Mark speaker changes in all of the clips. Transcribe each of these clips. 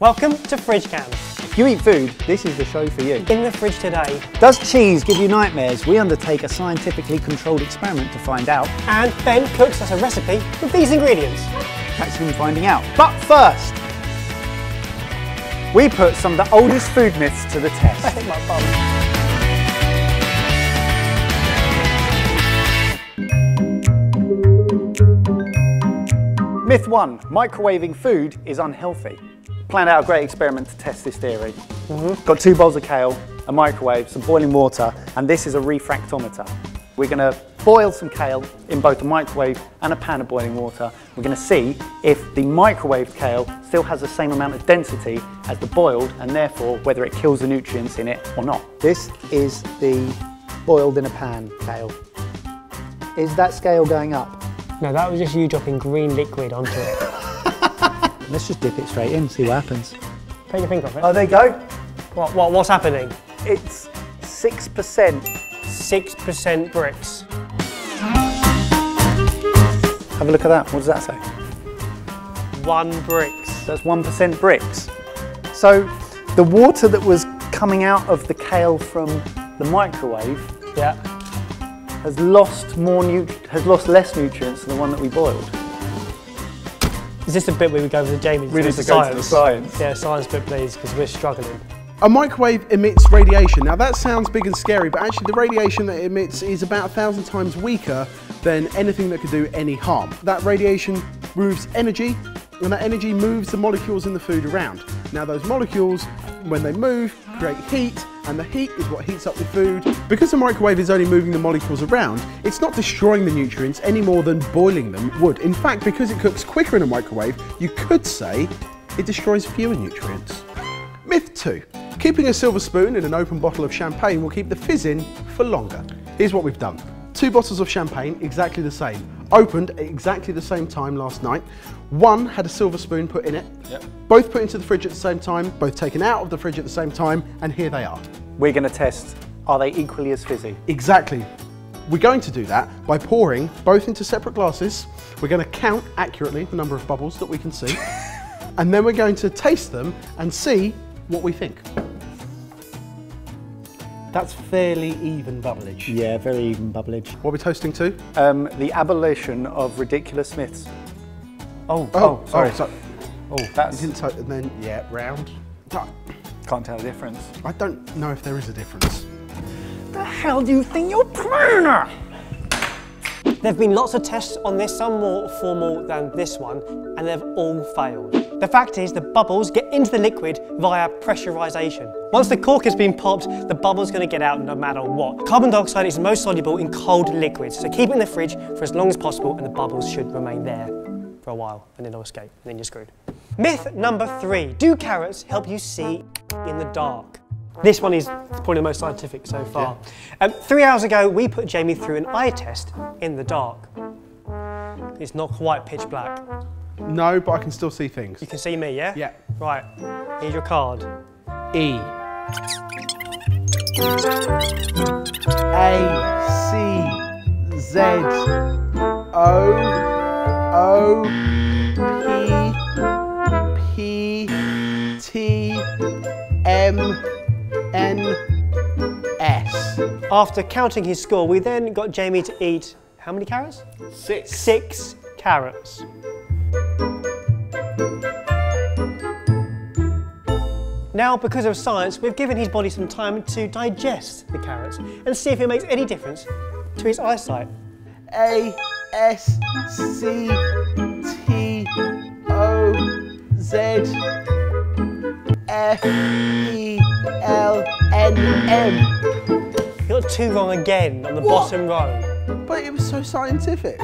Speaker 1: Welcome to Fridge Cam.
Speaker 2: If you eat food, this is the show for you.
Speaker 1: In the fridge today,
Speaker 2: Does cheese give you nightmares? We undertake a scientifically controlled experiment to find out.
Speaker 1: and Ben cooks us a recipe with these ingredients.
Speaker 2: That's him finding out. But first, we put some of the oldest food myths to the
Speaker 1: I
Speaker 2: test.
Speaker 1: hit my bum.
Speaker 2: Myth one, microwaving food is unhealthy. Planned out a great experiment to test this theory. Mm-hmm. Got two bowls of kale, a microwave, some boiling water, and this is a refractometer. We're gonna boil some kale in both a microwave and a pan of boiling water. We're gonna see if the microwave kale still has the same amount of density as the boiled, and therefore whether it kills the nutrients in it or not. This is the boiled in a pan kale. Is that scale going up?
Speaker 1: No, that was just you dropping green liquid onto it.
Speaker 2: Let's just dip it straight in, see what happens.
Speaker 1: Take your finger off it.
Speaker 2: Oh, there you go.
Speaker 1: What, what, what's happening?
Speaker 2: It's 6%.
Speaker 1: 6% Brix.
Speaker 2: Have a look at that. What does that say?
Speaker 1: One Brix.
Speaker 2: That's 1% Brix. So the water that was coming out of the kale from the microwave
Speaker 1: Yeah.
Speaker 2: has lost more nut- has lost less nutrients than the one that we boiled.
Speaker 1: Is this the bit where we go over to Jamie?
Speaker 2: We need to go to the science.
Speaker 1: Yeah, science bit please, because we're struggling.
Speaker 3: A microwave emits radiation. Now that sounds big and scary, but actually the radiation that it emits is about a thousand times weaker than anything that could do any harm. That radiation moves energy, and that energy moves the molecules in the food around. Now those molecules, when they move, create heat, and the heat is what heats up the food. Because the microwave is only moving the molecules around, it's not destroying the nutrients any more than boiling them would. In fact, because it cooks quicker in a microwave, you could say it destroys fewer nutrients. Myth 2. Keeping a silver spoon in an open bottle of champagne will keep the fizz in for longer. Here's what we've done. Two bottles of champagne, exactly the same. Opened at exactly the same time last night. One had a silver spoon put in it. Both put into the fridge at the same time, both taken out of the fridge at the same time, and here they are.
Speaker 2: We're going to test are they equally as fizzy?
Speaker 3: Exactly. We're going to do that by pouring both into separate glasses. We're going to count accurately the number of bubbles that we can see. and then we're going to taste them and see what we think. That's fairly even bubblage.
Speaker 2: Yeah, very even bubblage.
Speaker 3: What are we toasting to?
Speaker 2: Um, the abolition of ridiculous myths. Oh,
Speaker 3: Oh,
Speaker 2: sorry.
Speaker 3: Oh, so,
Speaker 2: Oh,
Speaker 3: you
Speaker 2: that's
Speaker 3: didn't to- and then, yeah, round.
Speaker 2: can't tell the difference.
Speaker 3: I don't know if there is a difference.
Speaker 2: The hell do you think you're playing at?
Speaker 1: There have been lots of tests on this, some more formal than this one, and they've all failed. The fact is, the bubbles get into the liquid via pressurization. Once the cork has been popped, the bubble's going to get out no matter what. Carbon dioxide is most soluble in cold liquids, so keep it in the fridge for as long as possible, and the bubbles should remain there for a while, and then they'll escape, and then you're screwed. Myth number three Do carrots help you see in the dark? This one is probably the most scientific so far. Um, three hours ago, we put Jamie through an eye test in the dark. It's not quite pitch black.
Speaker 3: No, but I can still see things.
Speaker 1: You can see me, yeah?
Speaker 3: Yeah.
Speaker 1: Right. Here's your card.
Speaker 3: E. A C Z O O P P T M N S.
Speaker 1: After counting his score, we then got Jamie to eat how many carrots?
Speaker 3: Six.
Speaker 1: Six carrots. Now, because of science, we've given his body some time to digest the carrots and see if it makes any difference to his eyesight.
Speaker 3: A S C T O Z F E L N M.
Speaker 1: You got two wrong again on the bottom row.
Speaker 3: But it was so scientific.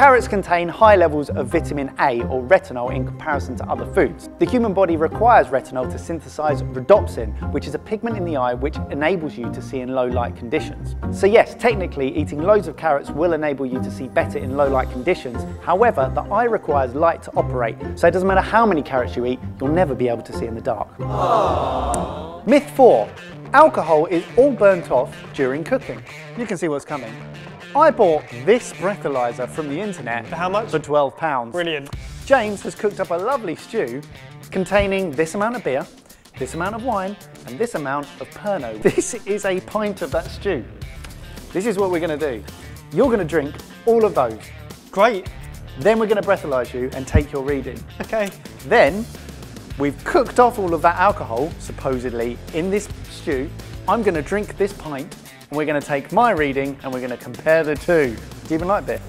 Speaker 2: Carrots contain high levels of vitamin A or retinol in comparison to other foods. The human body requires retinol to synthesize rhodopsin, which is a pigment in the eye which enables you to see in low light conditions. So yes, technically eating loads of carrots will enable you to see better in low light conditions. However, the eye requires light to operate, so it doesn't matter how many carrots you eat, you'll never be able to see in the dark. Myth 4. Alcohol is all burnt off during cooking. You can see what's coming. I bought this breathalyzer from the internet
Speaker 1: For how much?
Speaker 2: For £12.
Speaker 1: Brilliant.
Speaker 2: James has cooked up a lovely stew containing this amount of beer, this amount of wine, and this amount of Pernod. This is a pint of that stew. This is what we're gonna do. You're gonna drink all of those.
Speaker 1: Great.
Speaker 2: Then we're gonna breathalyze you and take your reading.
Speaker 1: Okay.
Speaker 2: Then we've cooked off all of that alcohol, supposedly, in this stew. I'm gonna drink this pint and we're gonna take my reading and we're gonna compare the two. Do you even like beer?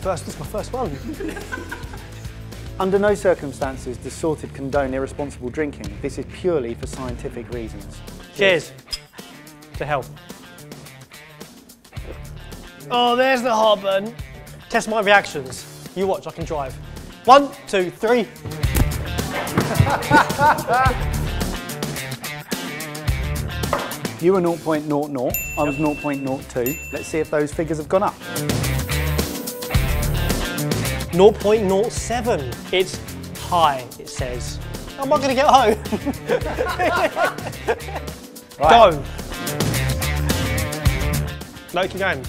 Speaker 1: First, this is my first one.
Speaker 2: Under no circumstances does Sorted condone irresponsible drinking. This is purely for scientific reasons.
Speaker 1: Cheers. To help. Oh, there's the heartburn. Test my reactions. You watch, I can drive. One, two, three.
Speaker 2: You were 0.00, I was 0.02. Let's see if those figures have gone up.
Speaker 1: 0.07. It's high, it says. How am I going to get home? Go. No, keep going.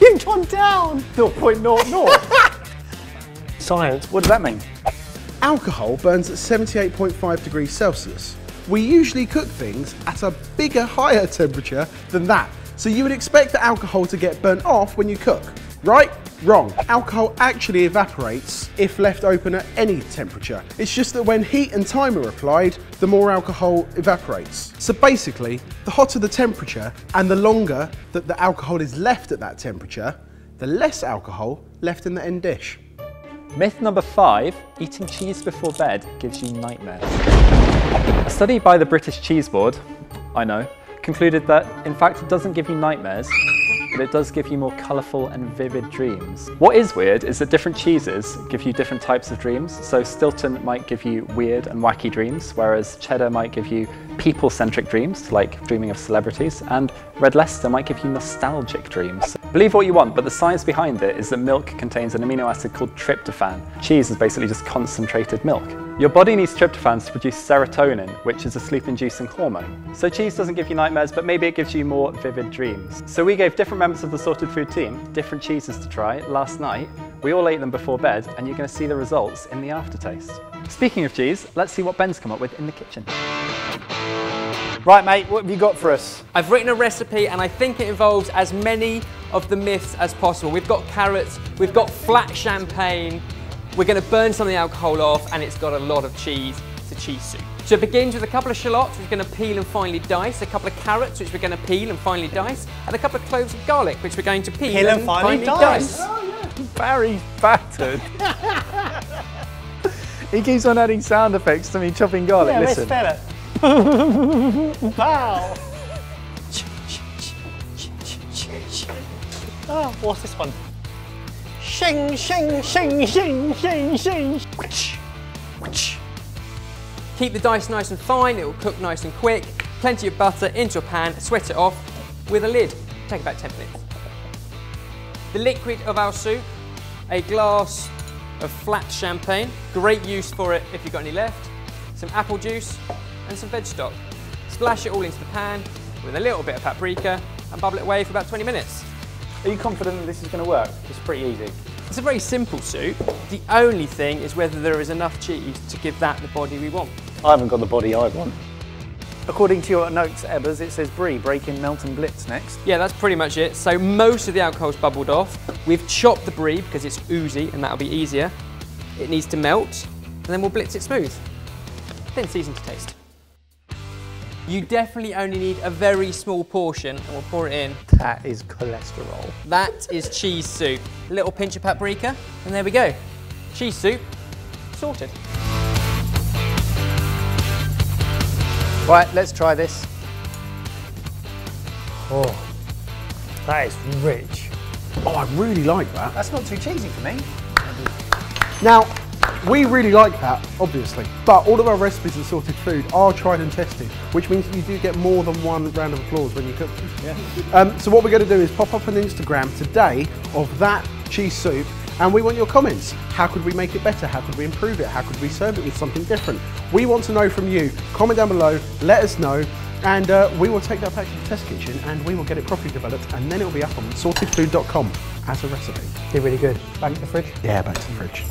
Speaker 1: You've gone down.
Speaker 2: 0.00.
Speaker 1: Science.
Speaker 2: what does that mean?
Speaker 3: Alcohol burns at 78.5 degrees Celsius. We usually cook things at a bigger, higher temperature than that. So you would expect the alcohol to get burnt off when you cook, right? Wrong. Alcohol actually evaporates if left open at any temperature. It's just that when heat and time are applied, the more alcohol evaporates. So basically, the hotter the temperature and the longer that the alcohol is left at that temperature, the less alcohol left in the end dish.
Speaker 4: Myth number five, eating cheese before bed gives you nightmares. A study by the British Cheese Board, I know, concluded that in fact it doesn't give you nightmares, but it does give you more colourful and vivid dreams. What is weird is that different cheeses give you different types of dreams. So Stilton might give you weird and wacky dreams, whereas Cheddar might give you people-centric dreams, like dreaming of celebrities, and Red Leicester might give you nostalgic dreams. Believe what you want, but the science behind it is that milk contains an amino acid called tryptophan. Cheese is basically just concentrated milk. Your body needs tryptophan to produce serotonin, which is a sleep-inducing hormone. So cheese doesn't give you nightmares, but maybe it gives you more vivid dreams. So we gave different members of the Sorted Food team different cheeses to try last night. We all ate them before bed, and you're going to see the results in the aftertaste. Speaking of cheese, let's see what Ben's come up with in the kitchen.
Speaker 2: Right, mate, what have you got for us?
Speaker 5: I've written a recipe and I think it involves as many of the myths as possible. We've got carrots, we've got flat champagne, we're going to burn some of the alcohol off and it's got a lot of cheese. It's a cheese soup. So it begins with a couple of shallots which we're going to peel and finely dice, a couple of carrots which we're going to peel and finely dice, and a couple of cloves of garlic which we're going to peel,
Speaker 1: Peel and finely dice.
Speaker 2: Barry's oh, battered. he keeps on adding sound effects to me chopping garlic.
Speaker 1: Yeah, let's
Speaker 2: Listen.
Speaker 1: Wow. Oh, what's this one? Shing, shing, shing, shing, shing, shing.
Speaker 5: Keep the dice nice and fine, it will cook nice and quick. Plenty of butter into a pan, sweat it off with a lid. Take about 10 minutes. The liquid of our soup, a glass of flat champagne, great use for it if you've got any left, some apple juice and some veg stock. Splash it all into the pan with a little bit of paprika and bubble it away for about 20 minutes.
Speaker 2: Are you confident that this is going to work? It's pretty easy.
Speaker 5: It's a very simple soup. The only thing is whether there is enough cheese to give that the body we want.
Speaker 2: I haven't got the body I want. According to your notes, Ebbers, it says brie, break in, melt and blitz next.
Speaker 5: Yeah, that's pretty much it. So most of the alcohol's bubbled off. We've chopped the brie because it's oozy and that'll be easier. It needs to melt and then we'll blitz it smooth. Then season to taste. You definitely only need a very small portion and we'll pour it in.
Speaker 2: That is cholesterol.
Speaker 5: That is cheese soup. A little pinch of paprika and there we go. Cheese soup sorted.
Speaker 2: Right, let's try this.
Speaker 1: Oh, that is rich.
Speaker 3: Oh, I really like that.
Speaker 2: That's not too cheesy for me.
Speaker 3: Now, we really like that, obviously, but all of our recipes and sorted food are tried and tested, which means you do get more than one round of applause when you cook them. Yeah. Um, so what we're going to do is pop up an Instagram today of that cheese soup, and we want your comments. How could we make it better? How could we improve it? How could we serve it with something different? We want to know from you. Comment down below, let us know. And uh, we will take that back to the test kitchen and we will get it properly developed and then it will be up on sortedfood.com as a recipe.
Speaker 1: They're really good. Back to the fridge.
Speaker 3: Yeah, back to the fridge.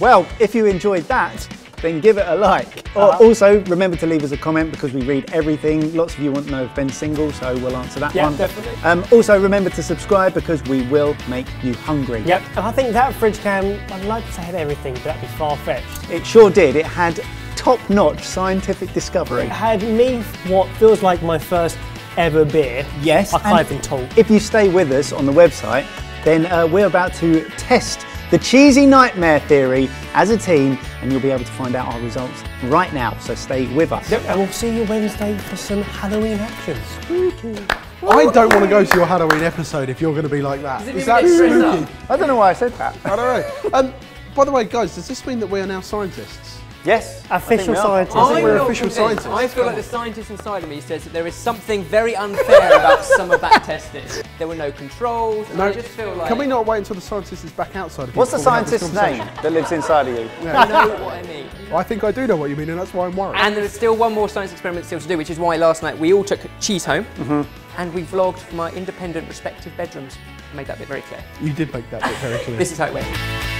Speaker 2: Well, if you enjoyed that, then give it a like.
Speaker 1: Uh-huh.
Speaker 2: also remember to leave us a comment because we read everything. Lots of you want to know if Ben's single, so we'll answer that
Speaker 1: Yeah,
Speaker 2: one.
Speaker 1: definitely.
Speaker 2: Um, also remember to subscribe because we will make you hungry.
Speaker 1: Yep, and I think that fridge cam, I'd like to say had everything, but that'd be far-fetched.
Speaker 2: It sure did. It had top-notch scientific discovery.
Speaker 1: It had me what feels like my first ever beer.
Speaker 2: Yes.
Speaker 1: I can't even talk.
Speaker 2: If you stay with us on the website, then uh, we're about to test the cheesy nightmare theory as a team, and you'll be able to find out our results right now. So stay with us.
Speaker 1: Yep, and we'll see you Wednesday for some Halloween action. Spooky.
Speaker 3: I don't want to go to your Halloween episode if you're going to be like that.
Speaker 5: Does it
Speaker 3: Is that
Speaker 5: we get dressed
Speaker 3: spooky?
Speaker 2: I don't know why I said that.
Speaker 3: I don't know. Um, by the way, guys, does this mean that we are now scientists?
Speaker 2: Yes.
Speaker 1: Official scientists.
Speaker 3: I think we're official
Speaker 5: convinced.
Speaker 3: scientists.
Speaker 5: I feel like the scientist inside of me says that there is something very unfair about some of that testing. There were no controls, and I just feel like
Speaker 3: Can we not wait until the scientist is back outside? of you
Speaker 2: What's the
Speaker 3: before we have this
Speaker 2: scientist's name that lives inside of you?
Speaker 5: you know what I mean.
Speaker 3: I think I do know what you mean, and that's why I'm worried.
Speaker 5: And there is still one more science experiment still to do, which is why last night we all took cheese home
Speaker 3: Mm-hmm.
Speaker 5: and we vlogged from our independent respective bedrooms. Made that bit very clear.
Speaker 3: you did make that bit very clear.
Speaker 5: This is how it went.